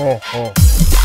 어, 어.